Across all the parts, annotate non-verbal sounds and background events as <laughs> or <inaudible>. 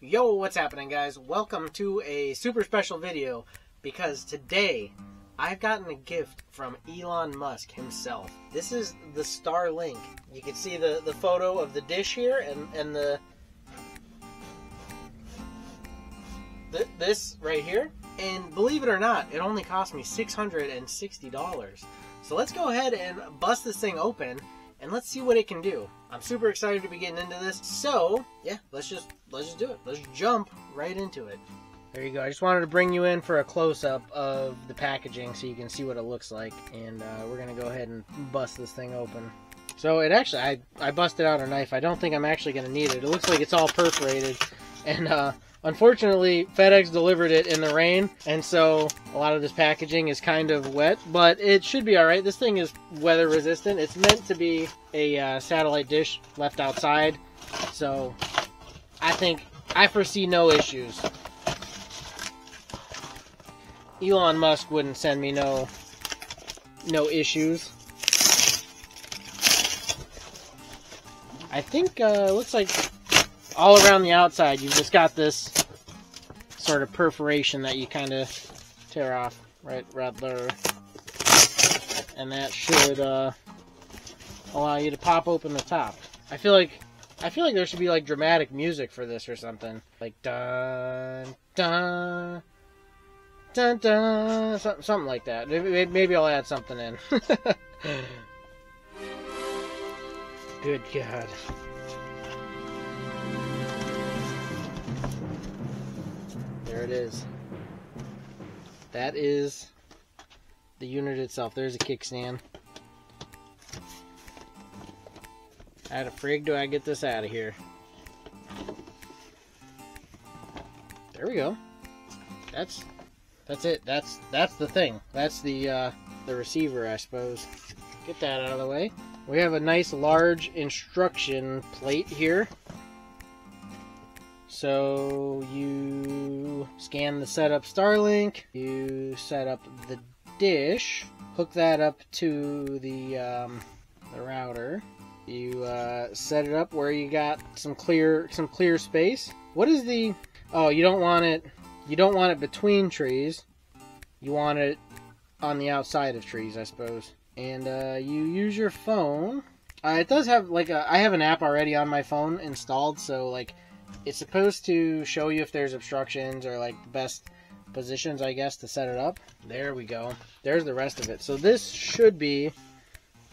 Yo, what's happening, guys? Welcome to a super special video because today I've gotten a gift from Elon Musk himself. This is the Starlink. You can see the, the photo of the dish here and, and the, th- this right here. And believe it or not, it only cost me $660. So let's go ahead and bust this thing open and let's see what it can do. I'm super excited to be getting into this. So yeah, let's just let's just do it. Let's jump right into it. There you go. I just wanted to bring you in for a close up of the packaging so you can see what it looks like, and uh, we're gonna go ahead and bust this thing open. So it actually, I I busted out a knife. I don't think I'm actually gonna need it. It looks like it's all perforated, and uh, Unfortunately, FedEx delivered it in the rain, and so a lot of this packaging is kind of wet, but it should be alright. This thing is weather resistant. It's meant to be a uh, satellite dish left outside, so I think I foresee no issues. Elon Musk wouldn't send me no no issues. I think uh, looks like all around the outside, you've just got this sort of perforation that you kind of tear off right, right there. And that should uh, allow you to pop open the top. I feel like I feel like there should be like dramatic music for this or something. Like dun dun dun dun something, something like that. Maybe, maybe I'll add something in. <laughs> Good God. There it is. That is the unit itself. There's a kickstand. How the frig do I get this out of here? There we go. That's that's it. That's that's the thing. That's the uh, the receiver, I suppose. Get that out of the way. We have a nice large instruction plate here. So you scan the setup Starlink, you set up the dish, hook that up to the um, the router. You uh, set it up where you got some clear some clear space. What is the? Oh, you don't want it. You don't want it between trees. You want it on the outside of trees, I suppose. And uh, you use your phone. Uh, it does have like a. I have an app already on my phone installed, so like it's supposed to show you if there's obstructions or like the best positions, I guess, to set it up. There we go. There's the rest of it. So this should be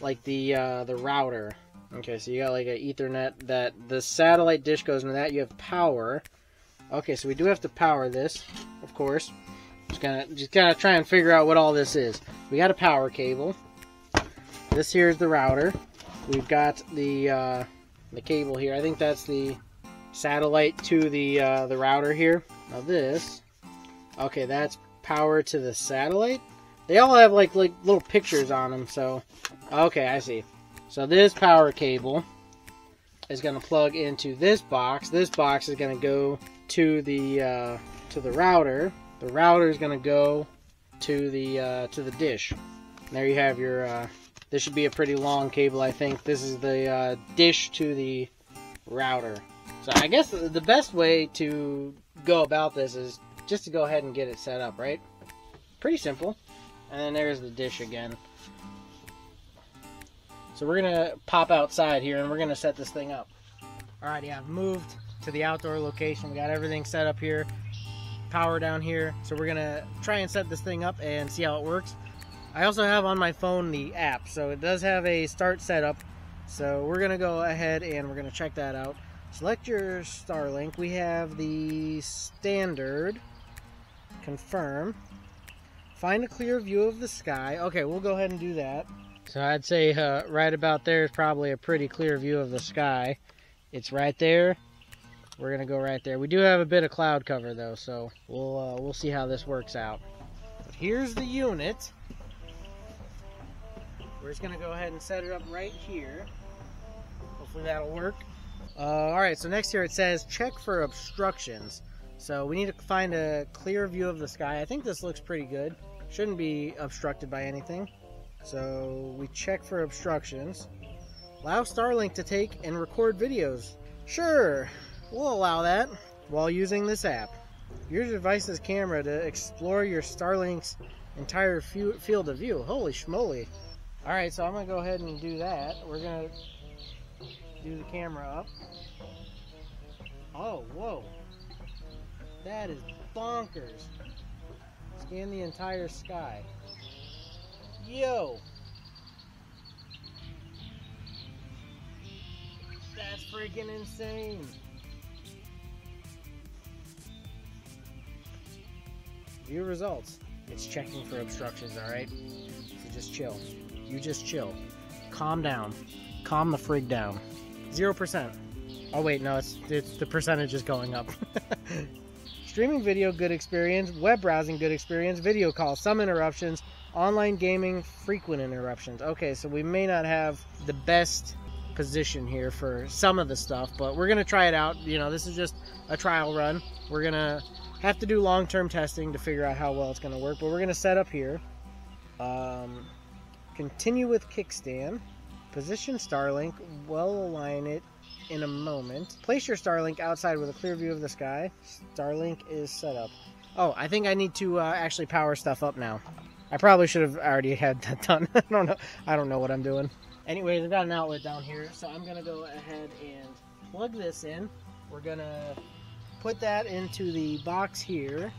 like the uh, the router. Okay, so you got like an Ethernet that the satellite dish goes into that. You have power. Okay, so we do have to power this, of course. Just gonna just gotta try and figure out what all this is. We got a power cable. This here is the router. We've got the uh, the cable here. I think that's the satellite to the uh, the router here. Now this, okay, that's power to the satellite. They all have like like little pictures on them. So, okay, I see. So this power cable is going to plug into this box. This box is going to go to the uh, to the router. The router is going to go to the uh, to the dish. There you have your. Uh, this should be a pretty long cable, I think. This is the uh, dish to the router. So I guess the best way to go about this is just to go ahead and get it set up, right? Pretty simple. And then there's the dish again. So we're gonna pop outside here and we're gonna set this thing up. Alright, yeah, I've moved to the outdoor location. We got everything set up here. Power down here. So we're gonna try and set this thing up and see how it works. I also have on my phone the app, so it does have a start setup. So we're gonna go ahead and we're gonna check that out. Select your Starlink. We have the standard. Confirm. Find a clear view of the sky. Okay, we'll go ahead and do that. So I'd say uh, right about there is probably a pretty clear view of the sky. It's right there. We're gonna go right there. We do have a bit of cloud cover though, so we'll uh, we'll see how this works out. But here's the unit. We're just gonna go ahead and set it up right here. Hopefully that'll work. Uh, Alright, so next here it says check for obstructions. So we need to find a clear view of the sky. I think this looks pretty good. Shouldn't be obstructed by anything. So we check for obstructions. Allow Starlink to take and record videos. Sure, we'll allow that. while using this app. Use your device's camera to explore your Starlink's entire field of view. Holy schmoly. Alright, so I'm going to go ahead and do that. We're going to do the camera up. Oh, whoa. That is bonkers. Scan the entire sky. Yo! That's freaking insane. View results. It's checking for obstructions, alright? So just chill. You just chill. Calm down. Calm the frig down. 0%. Oh wait, no, it's, it's the percentage is going up. <laughs> Streaming video, good experience. Web browsing, good experience. Video call, some interruptions. Online gaming, frequent interruptions. Okay, so we may not have the best position here for some of the stuff, but we're going to try it out. You know, this is just a trial run. We're going to have to do long-term testing to figure out how well it's going to work, but we're going to set up here. Um, continue with kickstand. Position Starlink, well align it in a moment. Place your Starlink outside with a clear view of the sky. Starlink is set up. Oh, I think I need to uh, actually power stuff up now. I probably should have already had that done. <laughs> I don't know. I don't know what I'm doing. Anyways, I've got an outlet down here, so I'm gonna go ahead and plug this in. We're gonna put that into the box here.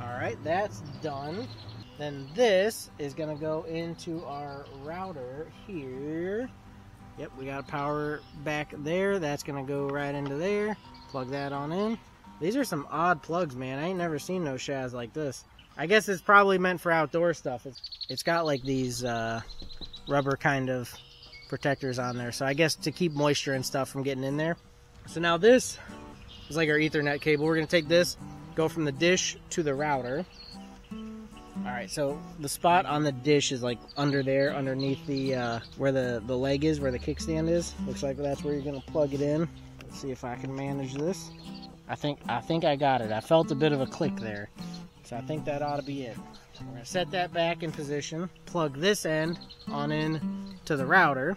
Alright, that's done. Then this is going to go into our router here. Yep, we got power back there. That's going to go right into there. Plug that on in. These are some odd plugs, man. I ain't never seen no Shaz like this. I guess it's probably meant for outdoor stuff. It's, it's got like these uh, rubber kind of protectors on there. So I guess to keep moisture and stuff from getting in there. So now this is like our ethernet cable. We're to take this, go from the dish to the router. Alright, so the spot on the dish is like under there, underneath the, uh, where the, the leg is, where the kickstand is. Looks like that's where you're to plug it in. Let's see if I can manage this. I think, I think I got it. I felt a bit of a click there. So I think that ought to be it. We're to set that back in position. Plug this end on in to the router.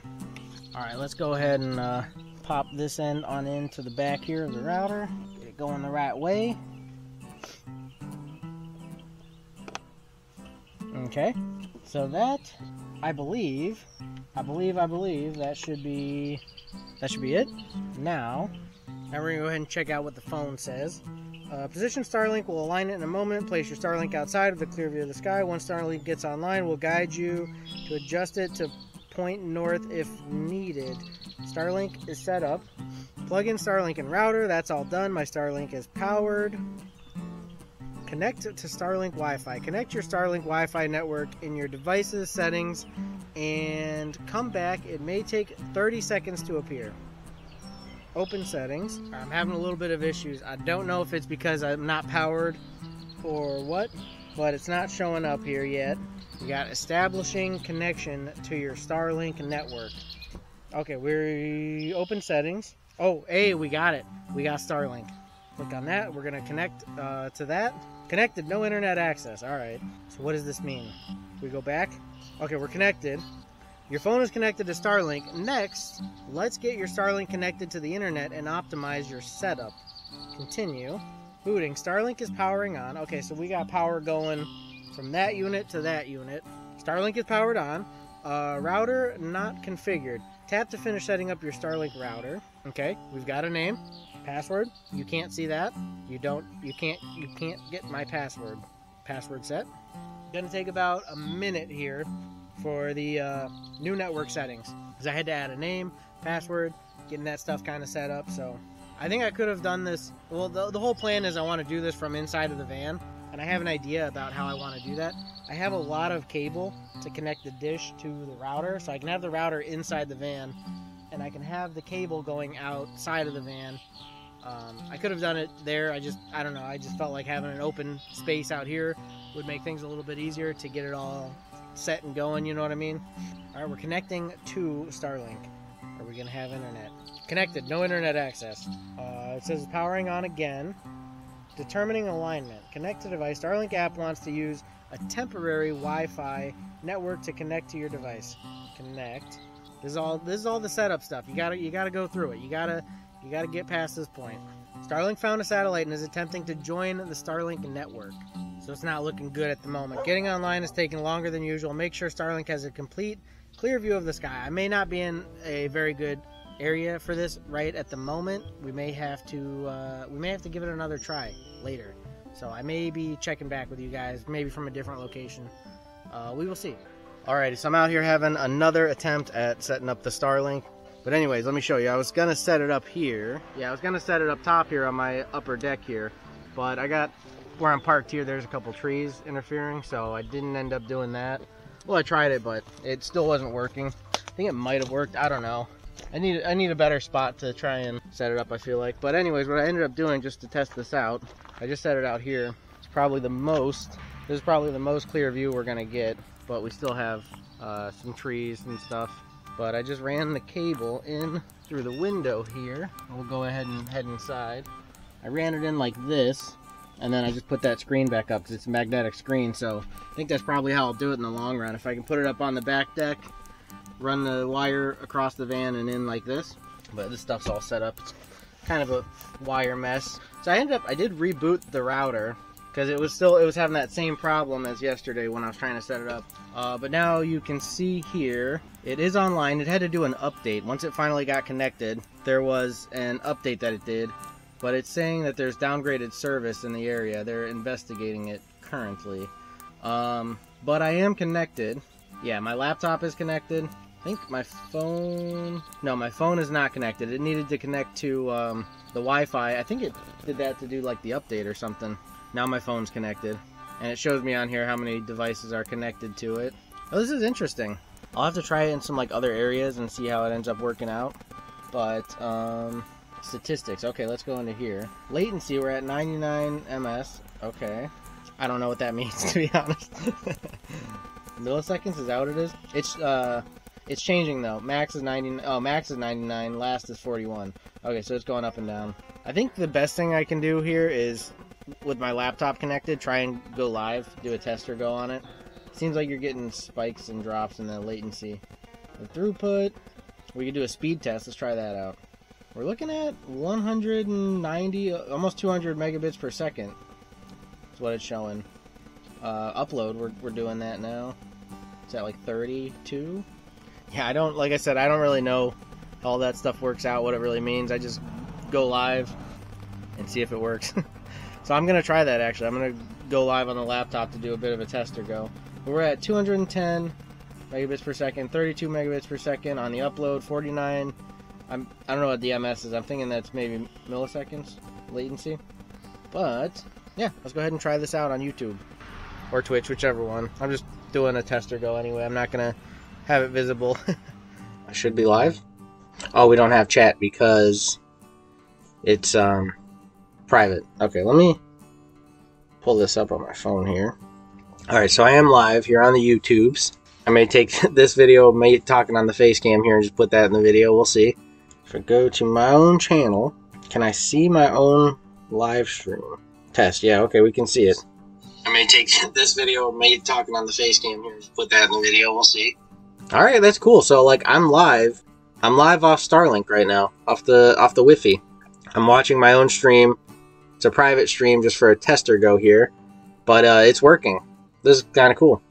Alright, let's go ahead and uh, pop this end on into the back here of the router. Get it going the right way. Okay, so that, I believe, I believe, I believe that should be, that should be it. Now, now we're gonna go ahead and check out what the phone says. Uh, position Starlink, will align it in a moment. Place your Starlink outside of the clear view of the sky. Once Starlink gets online, we'll guide you to adjust it to point north if needed. Starlink is set up. Plug in Starlink and router. That's all done. My Starlink is powered. Connect to Starlink Wi-Fi. Connect your Starlink Wi-Fi network in your device's settings and come back. It may take 30 seconds to appear. Open settings. I'm having a little bit of issues. I don't know if it's because I'm not powered or what, but it's not showing up here yet. You got establishing connection to your Starlink network. Okay, we open settings. Oh, hey, we got it. We got Starlink. Click on that. We're going to connect uh, to that. Connected, no internet access. All right. So what does this mean? We go back. Okay, we're connected. Your phone is connected to Starlink. Next, let's get your Starlink connected to the internet and optimize your setup. Continue. Booting. Starlink is powering on. Okay, so we got power going from that unit to that unit. Starlink is powered on. Uh, router not configured. Tap to finish setting up your Starlink router. Okay, we've got a name password. You can't see that. You don't. You can't. You can't get my password. Password set. Gonna take about a minute here for the uh, new network settings because I had to add a name, password, getting that stuff kind of set up. So I think I could have done this. Well, the, the whole plan is I want to do this from inside of the van, and I have an idea about how I want to do that. I have a lot of cable to connect the dish to the router, so I can have the router inside the van, and I can have the cable going outside of the van um, I could have done it there. I just, I don't know. I just felt like having an open space out here would make things a little bit easier to get it all set and going. You know what I mean? All right, we're connecting to Starlink. Are we gonna have internet? Connected. No internet access. Uh, it says powering on again. Determining alignment. Connect to device. Starlink app wants to use a temporary Wi-Fi network to connect to your device. Connect. This is all this is all the setup stuff. You gotta you gotta go through it. You gotta you gotta get past this point. Starlink found a satellite and is attempting to join the Starlink network. So it's not looking good at the moment. Getting online is taking longer than usual. Make sure Starlink has a complete, clear view of the sky. I may not be in a very good area for this right at the moment. We may have to uh, we may have to give it another try later. So I may be checking back with you guys, maybe from a different location. Uh, we will see. Alrighty, so I'm out here having another attempt at setting up the Starlink. But anyways, let me show you. I was gonna set it up here. Yeah, I was gonna set it up top here on my upper deck here. But I got where I'm parked here, there's a couple trees interfering, so I didn't end up doing that. Well, I tried it, but it still wasn't working. I think it might have worked. I don't know. I need I need a better spot to try and set it up. I feel like. But anyways, what I ended up doing just to test this out, I just set it out here. It's probably the most. This is probably the most clear view we're gonna get, but we still have uh, some trees and stuff. But I just ran the cable in through the window here. We'll go ahead and head inside. I ran it in like this, and then I just put that screen back up because it's a magnetic screen. So I think that's probably how I'll do it in the long run. If I can put it up on the back deck, run the wire across the van and in like this. But this stuff's all set up. It's kind of a wire mess. So I ended up, I did reboot the router because it was still, it was having that same problem as yesterday when I was trying to set it up. Uh, but now you can see here, it is online. It had to do an update. Once it finally got connected, there was an update that it did. But it's saying that there's downgraded service in the area. They're investigating it currently. Um, but I am connected. Yeah, my laptop is connected. I think my phone... No, my phone is not connected. It needed to connect to um, the Wi-Fi. I think it did that to do like the update or something. Now my phone's connected. And it shows me on here how many devices are connected to it. Oh, this is interesting. I'll have to try it in some like other areas and see how it ends up working out. But, um, statistics. Okay, let's go into here. Latency, we're at 99 ms. Okay. I don't know what that <laughs> means, to be honest. <laughs> Milliseconds, is what it is? It's, uh, it's changing though. Max is 90. Oh, max is 99. Last is 41. Okay, so it's going up and down. I think the best thing I can do here is, with my laptop connected, try and go live, do a tester go on it. Seems like you're getting spikes and drops in the latency. The throughput. We could do a speed test. Let's try that out. We're looking at 190, almost 200 megabits per second. That's what it's showing. Uh, upload, we're, we're doing that now. It's at like 32 yeah, I don't, like I said, I don't really know how all that stuff works out, what it really means. I just go live and see if it works. <laughs> so I'm going to try that actually. I'm going to go live on the laptop to do a bit of a tester go. We're at 210 megabits per second, 32 megabits per second on the upload, 49. I'm, I don't know what DMS is. I'm thinking that's maybe milliseconds latency. But, yeah, let's go ahead and try this out on YouTube or Twitch, whichever one. I'm just doing a tester go anyway. I'm not going to have it visible. <laughs> I should be live. Oh, we don't have chat because it's um private. Okay, let me pull this up on my phone here. Alright, so I am live here on the YouTubes. I may take <laughs> this video, may talking on the face cam here and just put that in the video. We'll see. If I go to my own channel, can I see my own live stream? Test, yeah, okay, we can see it. I may take <laughs> this video, may talking on the face cam here, just put that in the video. We'll see. All right, that's cool. So like I'm live. I'm live off Starlink right now, off the off the Wi-Fi. I'm watching my own stream. It's a private stream just for a tester go here, but uh, it's working. This is kind of cool.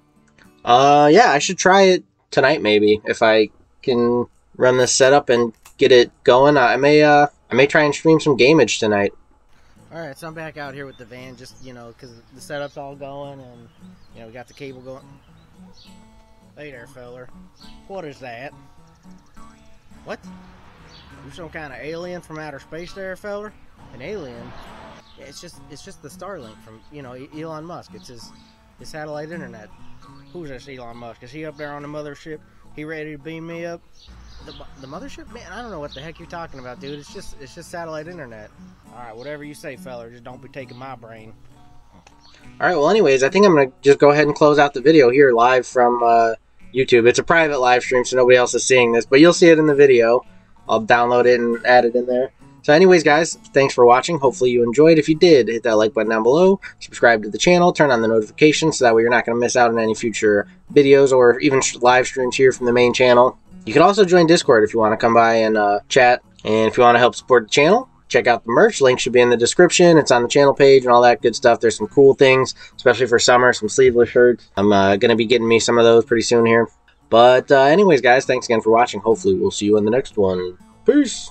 Uh, yeah, I should try it tonight maybe if I can run this setup and get it going. I may uh I may try and stream some gamage tonight. All right, so I'm back out here with the van, just you know, because the setup's all going, and you know, we got the cable going. Hey there, feller. What is that? What? You some kind of alien from outer space there, feller? An alien? It's just it's just the Starlink from, you know, Elon Musk. It's his his satellite internet. Who's this Elon Musk? Is he up there on the mothership? He ready to beam me up? The, the mothership? Man, I don't know what the heck you're talking about, dude. It's just it's just satellite internet. Alright, whatever you say, feller. Just don't be taking my brain. Alright, well anyways, I think I'm to just go ahead and close out the video here live from... Uh, YouTube. It's a private live stream, so nobody else is seeing this, but you'll see it in the video. I'll download it and add it in there. So anyways, guys, thanks for watching. Hopefully you enjoyed. If you did, hit that like button down below. Subscribe to the channel. Turn on the notifications so that way you're not going to miss out on any future videos or even live streams here from the main channel. You can also join Discord if you want to come by and uh, chat. And if you want to help support the channel, check out the merch. Link should be in the description. It's on the channel page and all that good stuff. There's some cool things, especially for summer, some sleeveless shirts. I'm uh, going to be getting me some of those pretty soon here. But uh, anyways, guys, thanks again for watching. Hopefully, we'll see you in the next one. Peace.